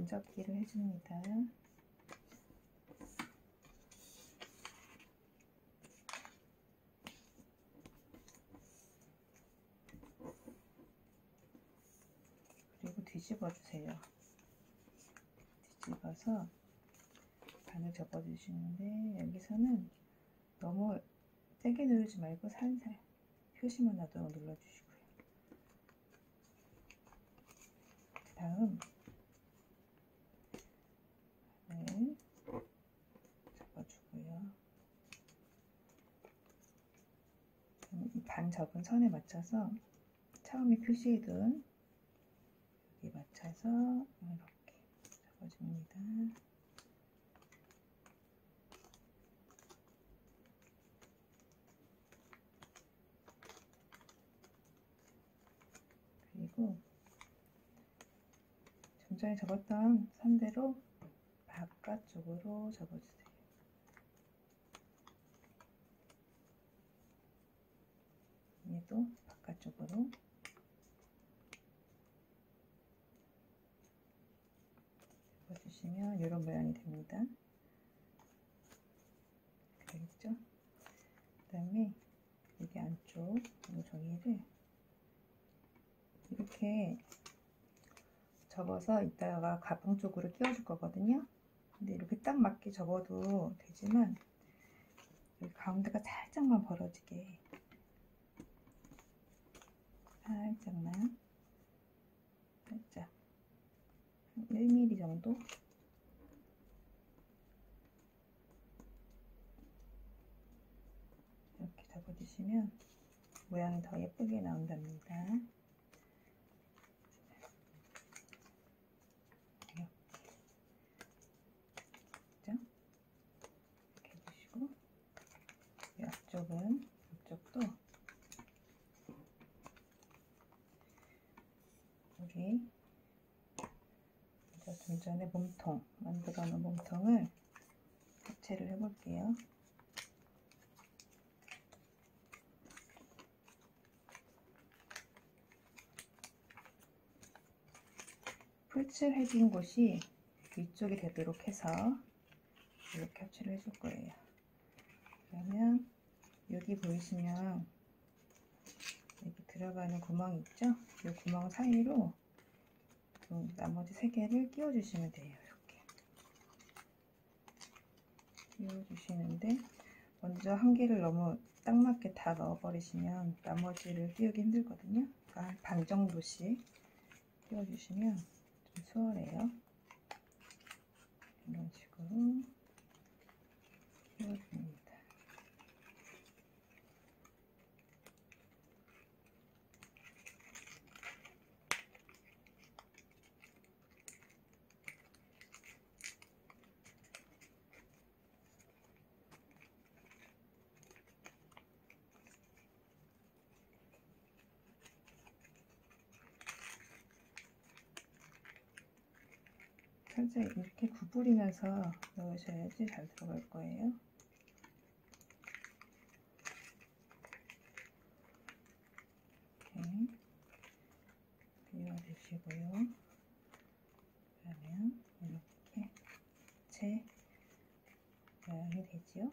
면접기를 해줍니다. 그리고 뒤집어 주세요. 뒤집어서 반을 접어 주시는데 여기서는 너무 세게 누르지 말고 살살 표시만 나도록 눌러주시고요. 그 다음 반을 접어주고요. 이 반 접은 선에 맞춰서 처음에 표시해둔 여기 맞춰서 이렇게 접어줍니다. 그리고 좀 전에 접었던 선대로 바깥쪽으로 접어주세요. 얘도 바깥쪽으로 접어주시면 이런 모양이 됩니다. 알겠죠? 그 다음에 여기 안쪽 이 종이를 이렇게 접어서 이따가 가방 쪽으로 끼워줄 거거든요. 근데 이렇게 딱 맞게 접어도 되지만 여기 가운데가 살짝만 벌어지게 살짝만 살짝 한 1mm 정도? 이렇게 접어주시면 모양이 더 예쁘게 나온답니다. 이렇게 해주시고 이 앞쪽은 이쪽도 우리 먼저 좀 전에 몸통 만들어 놓은 몸통을 합체를 해볼게요. 풀칠해진 곳이 위쪽이 되도록 해서 이렇게 합체를 해줄 거예요. 그러면 여기 보이시면 여기 들어가는 구멍이 있죠? 이 구멍 사이로 나머지 세 개를 끼워 주시면 돼요. 이렇게 끼워 주시는데 먼저 한 개를 너무 딱 맞게 다 넣어 버리시면 나머지를 끼우기 힘들거든요. 그러니까 한 반 정도씩 끼워 주시면 좀 수월해요. 이런 식으로 끼워줍니다. 살짝 이렇게 구부리면서 넣으셔야지 잘 들어갈 거예요. 이렇게 비워주시고요. 그러면 이렇게 제 모양이 되지요.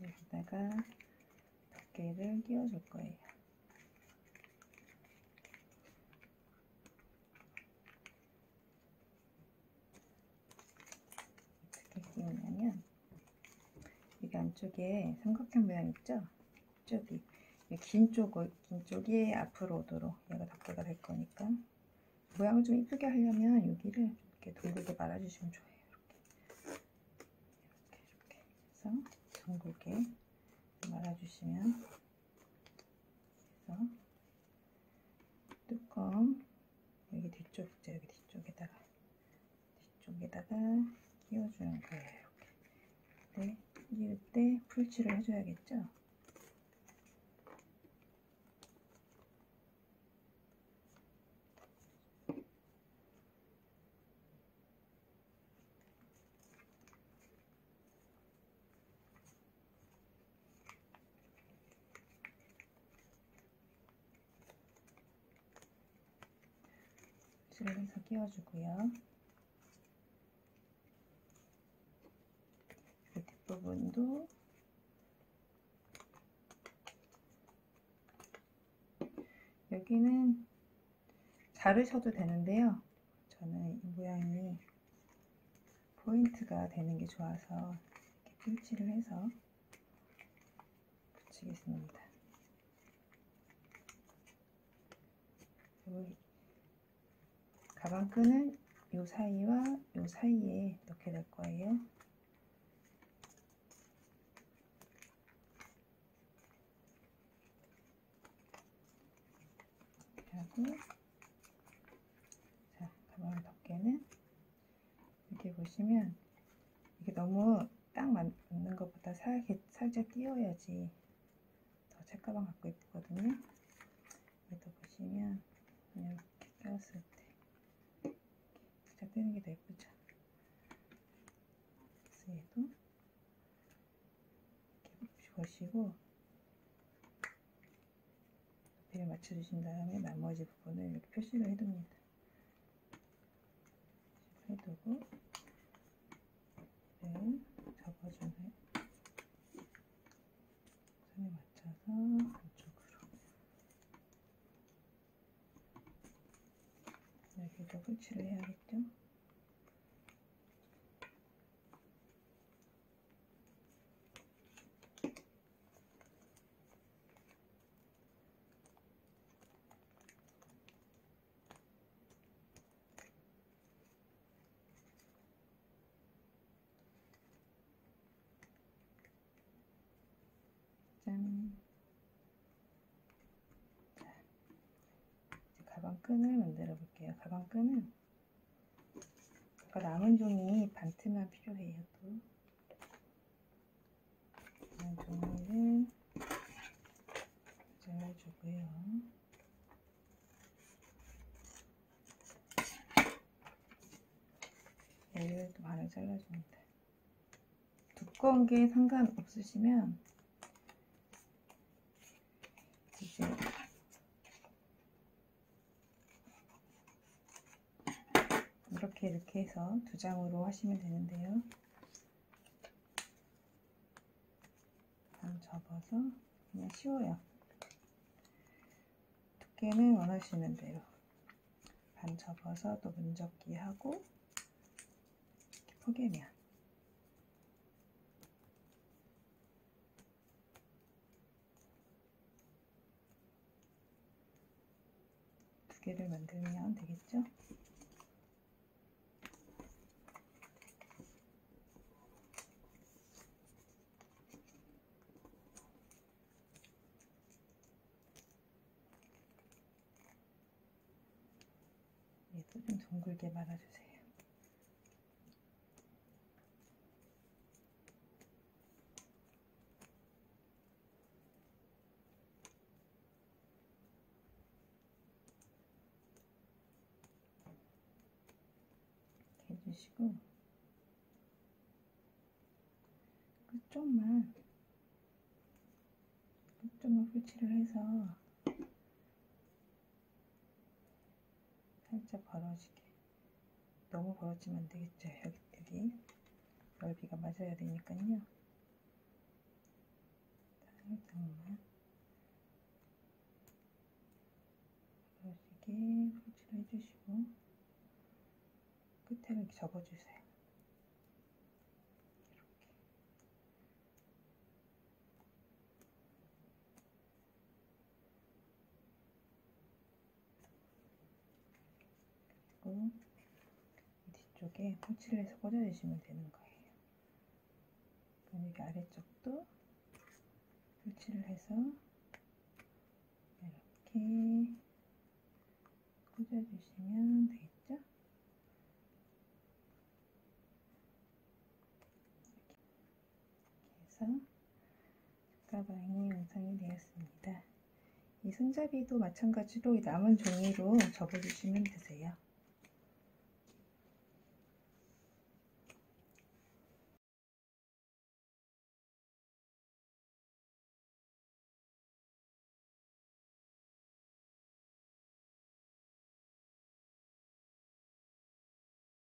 여기다가 덮개를 끼워줄 거예요. 끼우냐면 여기 안쪽에 삼각형 모양 있죠? 이쪽이 긴 쪽을 긴 쪽이 앞으로 오도록 얘가 덮개가 될 거니까 모양을 좀 이쁘게 하려면 여기를 이렇게 둥글게 말아주시면 좋아요. 이렇게 이렇게 이렇게 해서 둥글게 말아주시면 그래서 뚜껑 여기 뒤쪽 있죠? 여기 뒤쪽에다가 뒤쪽에다가 끼워주는 거예요. 끼울 때 풀칠을 해줘야겠죠? 겹칠을 해서 끼워주고요. 그 뒷부분도 여기는 자르셔도 되는데요. 저는 이 모양이 포인트가 되는 게 좋아서 이렇게 필치를 해서 붙이겠습니다. 가방끈은 요 사이와 요 사이에 넣게 될 거예요. 하고 자 가방 덮개는 이렇게 보시면 이게 너무 딱 맞는 것보다 살게, 살짝 띄워야지 더 책가방 갖고 예쁘거든요. 여기도 보시면 이렇게 꼈을 때 살짝 뜨는 게 더 예쁘죠. 그래서 얘도 이렇게 보시고 높이를 맞춰주신 다음에 나머지 부분을 이렇게 표시를 해둡니다. 해두고 네, 접어주는 선에 맞춰서 안쪽으로 여기도 풀칠을 해야겠죠? 짠. 자, 이제 가방 끈을 만들어 볼게요. 가방 끈은 아까 남은 종이 반트만 필요해요. 또 남은 종이를 잘라주고요. 얘를 또 반을 잘라줍니다. 두꺼운 게 상관없으시면 이제 이렇게 이렇게 해서 두 장으로 하시면 되는데요. 반 접어서 그냥 씌워요. 두께는 원하시는 대로 반 접어서 또 문접기 하고 이렇게 포개면 두 개를 만들면 되겠죠? 좀 둥글게 말아주세요. 해주시고 끝쪽만 끝쪽만 풀칠을 해서 살짝 벌어지게. 너무 벌어지면 안 되겠죠 여기 여기 넓이가 맞아야 되니까요. 살짝만. 벌어지게 풀칠을 해주시고 끝에를 접어주세요 뒤쪽에 풀칠을 해서 꽂아주시면 되는 거예요. 여기 아래쪽도 풀칠을 해서 이렇게 꽂아주시면 되겠죠? 이렇게 해서 가방이 완성이 되었습니다. 이 손잡이도 마찬가지로 이 남은 종이로 접어주시면 되세요.